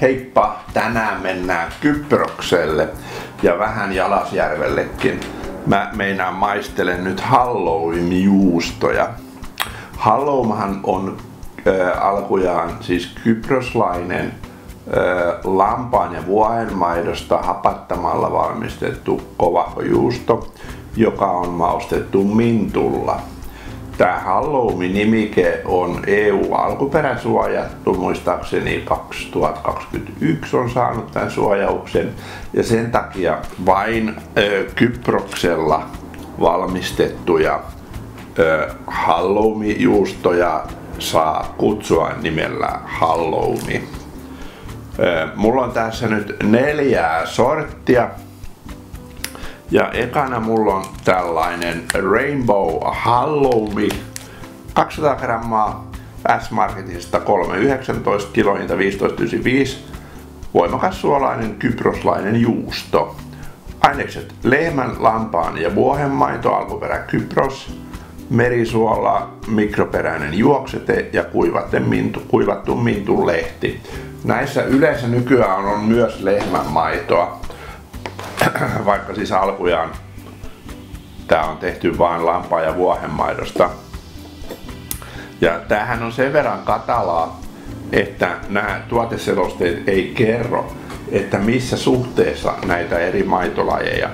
Heippa! Tänään mennään Kyprokselle ja vähän Jalasjärvellekin. Mä meinaan maistelen nyt Halloween-juustoja. Hallowmahan on äh, alkujaan siis kyproslainen äh, lampaan ja vuohenmaidosta hapattamalla valmistettu juusto, joka on maustettu mintulla. Tämä Halloween-nimike on EU-alkuperäsuojattu, muistaakseni 2021 on saanut tämän suojauksen. Ja sen takia vain ö, Kyproksella valmistettuja ö, Halloween-juustoja saa kutsua nimellä Halloween. Ö, mulla on tässä nyt neljää sorttia ja ekana mulla on tällainen Rainbow Halloween 200 grammaa S-Marketista 3,19 kilohinta 15,95 voimakas suolainen kyproslainen juusto. Ainekset lehmän, lampaan ja vuohenmaito alkuperä Kypros, merisuola, mikroperäinen juoksete ja mintu, kuivattu mintun lehti. Näissä yleensä nykyään on myös lehmän maitoa. vaikka siis alkujaan tämä on tehty vain lampaa ja vuohenmaidosta. Ja tämähän on sen verran katalaa, että nämä tuoteselosteet ei kerro, että missä suhteessa näitä eri maitolajeja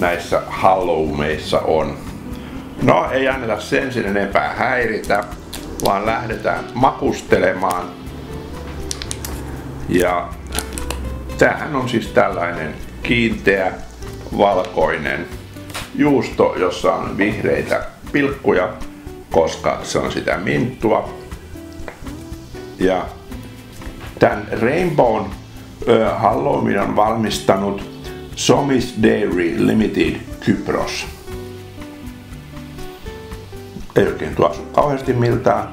näissä halloumeissa on. No ei anneta sen sinne enempää häiritä, vaan lähdetään makustelemaan. Ja tämähän on siis tällainen kiinteä valkoinen juusto, jossa on vihreitä pilkkuja, koska se on sitä minttua. Ja tämän Rainbown Halloween on valmistanut Somis Dairy Limited Kypros. Ei oikein tuossa kauheasti miltään,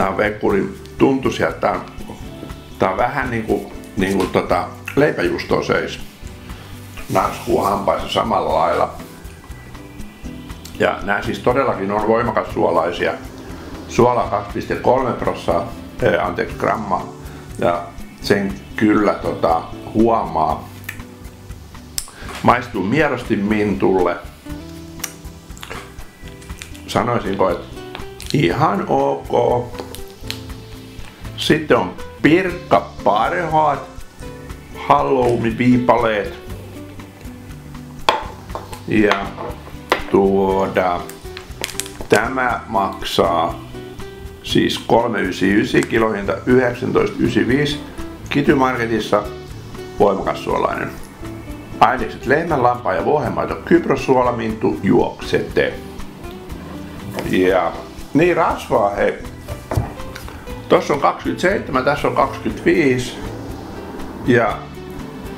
Tää on vekkurin tuntuisia. Tää on, tää on vähän niinku, niinku tota leipäjuustoa seis. Narskuu hampaissa samalla lailla. Ja nämä siis todellakin on voimakas suolaisia. Suola 2,3 prossaa, eh, anteeksi grammaa. Ja sen kyllä tota, huomaa. Maistuu miedosti mintulle. Sanoisinko, että ihan ok. Sitten on Pirkka parhaat Halloween-viipaleet. Ja tuoda, tämä maksaa siis 399 kilohinta 19,95 Kitymarketissa voimakas suolainen. Ainekset lehmän, lampaa ja vuohenmaito, kypros, suolamintu, juoksete. Ja niin rasvaa hei. Tossa on 27, tässä on 25. Ja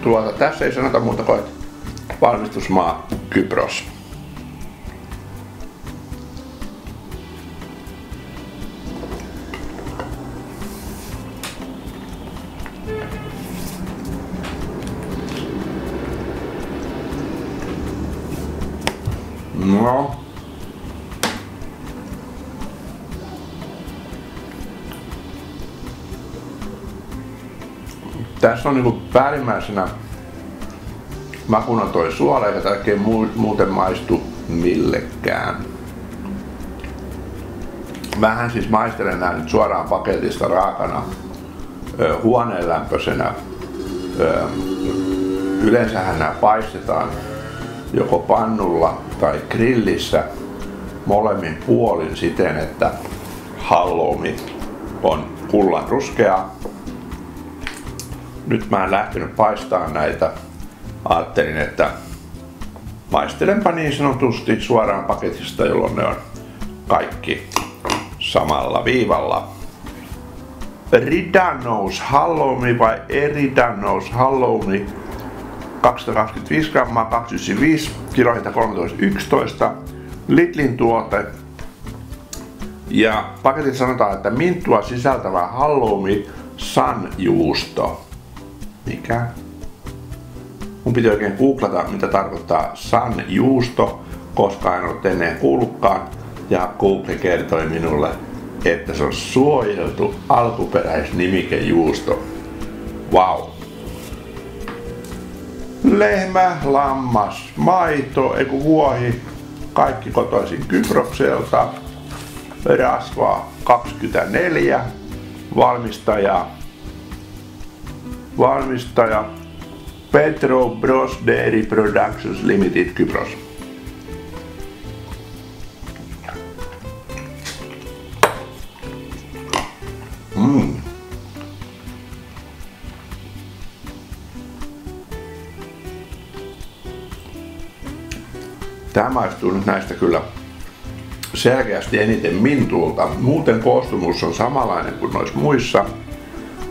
tuota, tässä ei sanota muuta kuin valmistusmaa Kypros. Tässä on niinku päällimmäisenä makuna toi suola, eikä tälkeen muuten maistu millekään. Vähän siis maistelen nää nyt suoraan paketista raakana huoneenlämpöisenä. Yleensähän nämä paistetaan joko pannulla tai grillissä molemmin puolin siten, että halloumi on kullan ruskea nyt mä en lähtenyt paistamaan näitä. Ajattelin, että maistelenpa niin sanotusti suoraan paketista, jolloin ne on kaikki samalla viivalla. Ridanos Halloumi vai Eridanos Halloumi 225 grammaa, 295 kilohinta 13,11. Lidlin tuote. Ja paketissa sanotaan, että minttua sisältävä halloumi sanjuusto. Mikä? Mun piti oikein googlata, mitä tarkoittaa sanjuusto, koska en ole ennen kuullutkaan. Ja Google kertoi minulle, että se on suojeltu alkuperäisnimikejuusto. Wow. Lehmä, lammas, maito, eiku vuohi, kaikki kotoisin Kyprokselta. Rasvaa 24. Valmistaja, valmistaja Petro Bros Dairy Productions Limited Kypros. Mm. Tämä maistuu nyt näistä kyllä selkeästi eniten mintulta. Muuten koostumus on samanlainen kuin noissa muissa.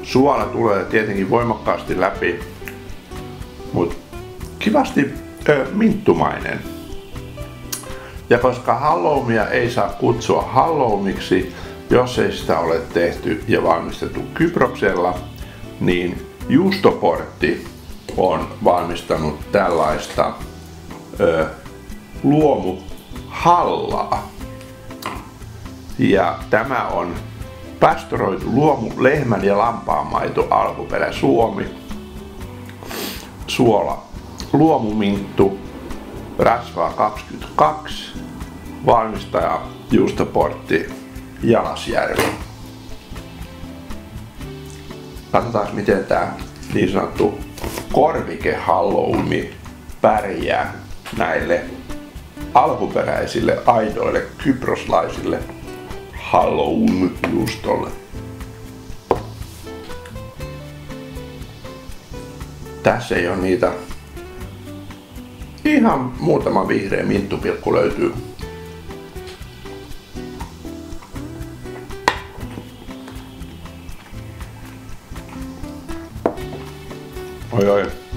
Suola tulee tietenkin voimakkaasti läpi, mutta kivasti ö, minttumainen. Ja koska halloumia ei saa kutsua halloumiksi, jos ei sitä ole tehty ja valmistettu Kyproksella, niin Juustoportti on valmistanut tällaista ö, luomuhallaa. Ja tämä on pastoroitu luomu lehmän ja lampaan maito alkuperä Suomi. Suola luomuminttu, rasvaa 22, valmistaja Juustoportti Jalasjärvi. Katsotaan miten tämä niin sanottu korvikehalloumi pärjää näille alkuperäisille aidoille kyproslaisille Halloween-juustolle. Tässä ei ole niitä. Ihan muutama vihreä minttupilkku löytyy. Oi oi.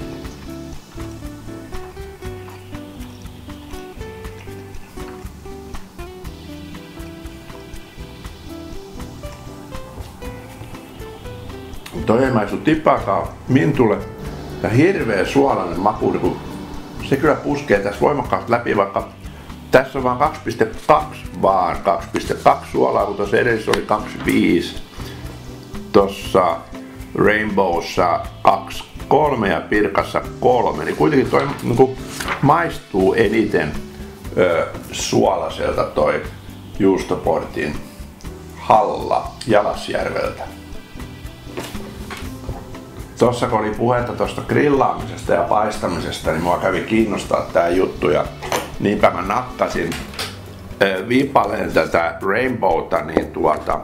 Tippaakaan mintulle. Ja hirveä suolainen maku, niin kun se kyllä puskee tässä voimakkaasti läpi, vaikka tässä on vain 2,2 vaan 2,2 suolaa, kun tuossa edellisessä oli 2,5. Tuossa Rainbowssa 2,3 ja Pirkassa 3. Niin kuitenkin toi niin kuin, maistuu eniten ö, suolaiselta toi juustoportin halla Jalasjärveltä. Tuossa kun oli puhetta tuosta grillaamisesta ja paistamisesta, niin mua kävi kiinnostaa tää juttu ja niinpä mä nakkasin viipaleen tätä Rainbowta niin tuota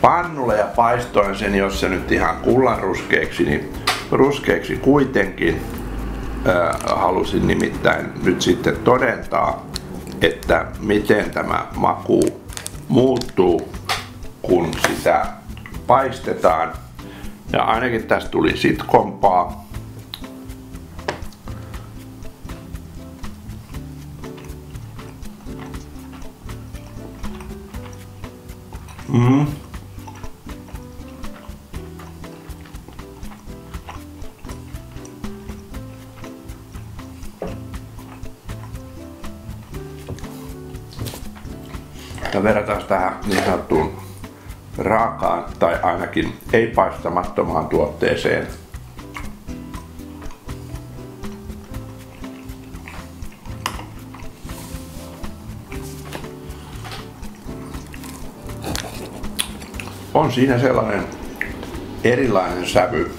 pannulle ja paistoin sen, jos se nyt ihan kullan ruskeaksi, niin ruskeaksi kuitenkin. Äh, halusin nimittäin nyt sitten todentaa, että miten tämä maku muuttuu, kun sitä paistetaan ja ainakin tästä tuli sitkompaa. Mm. Ja verrataan tähän niin sanottuun raakaan tai ainakin ei-paistamattomaan tuotteeseen. On siinä sellainen erilainen sävy,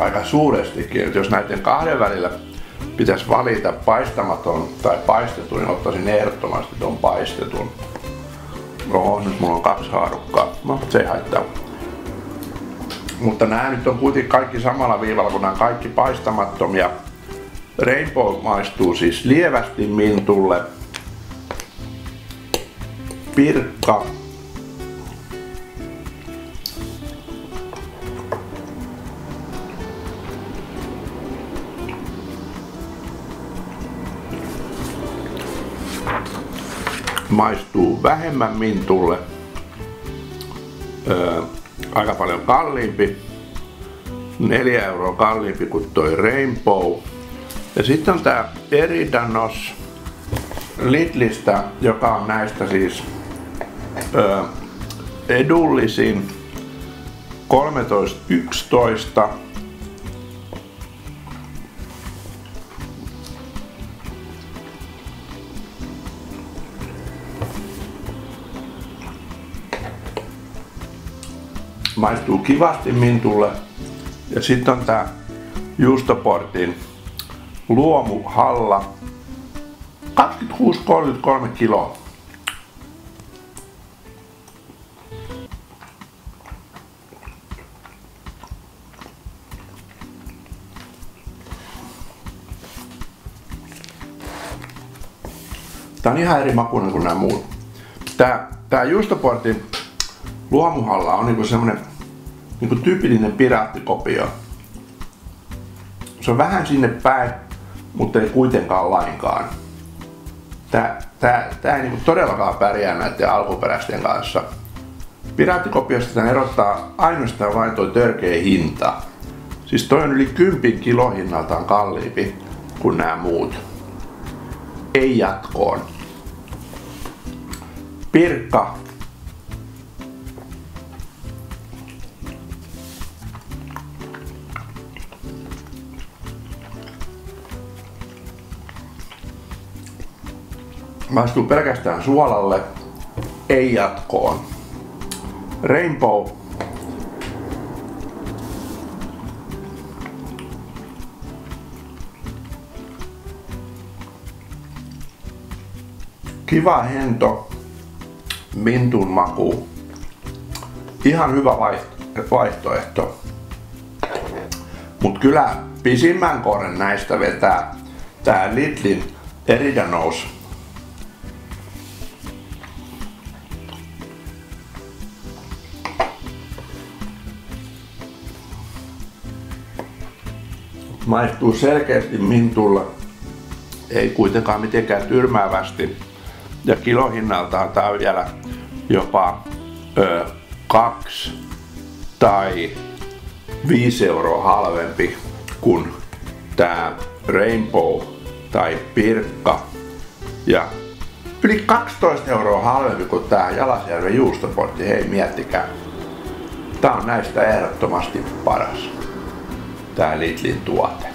aika suurestikin. Että jos näiden kahden välillä pitäisi valita paistamaton tai paistetun, niin ottaisin ehdottomasti tuon paistetun. Oho, nyt mulla on kaksi haarukkaa. No, se ei haittaa. Mutta nämä nyt on kuitenkin kaikki samalla viivalla, kun nämä kaikki paistamattomia. Rainbow maistuu siis lievästi mintulle Pirkka. Maistuu vähemmän mintulle. Öö, aika paljon kalliimpi. 4 euroa kalliimpi kuin toi Rainbow. Ja sitten on tää Eridanos Lidlistä, joka on näistä siis ö, edullisin 13.11. Maistuu kivasti mintulle. Ja sitten on tää Justoportin luomuhalla 26-33 kiloa. Tää on ihan eri makuinen kuin nämä muut. Tää, tää Justoportin luomuhalla on niinku semmonen niinku tyypillinen piraattikopio. Se on vähän sinne päin, mutta ei kuitenkaan lainkaan. Tää, tää, tää ei niinku todellakaan pärjää näiden alkuperäisten kanssa. Piraattikopiosta tämän erottaa ainoastaan vain tuo törkeä hinta. Siis toi on yli 10 kilohinnaltaan kalliimpi kuin nämä muut. Ei jatkoon. Pirkka maistuu pelkästään suolalle, ei jatkoon. Rainbow kiva hento, mintun maku. Ihan hyvä vaihtoehto. Mut kyllä pisimmän koren näistä vetää tää Lidlin Eridanous maistuu selkeästi mintulla, ei kuitenkaan mitenkään tyrmäävästi. Ja kilohinnaltaan tää on vielä jopa ö, kaksi tai 5 euroa halvempi kuin tää Rainbow tai Pirkka. Ja yli 12 euroa halvempi kuin tää Jalasjärven juustoportti. Hei, miettikää. Tää on näistä ehdottomasti paras tää Lidlin tuote.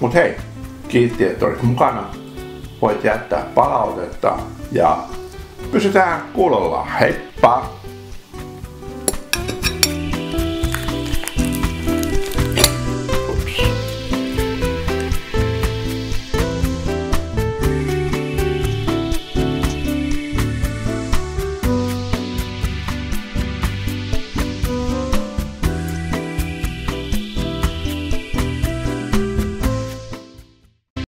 Mut hei, kiitti, että olit mukana. Voit jättää palautetta ja pysytään kuulolla. Heippa!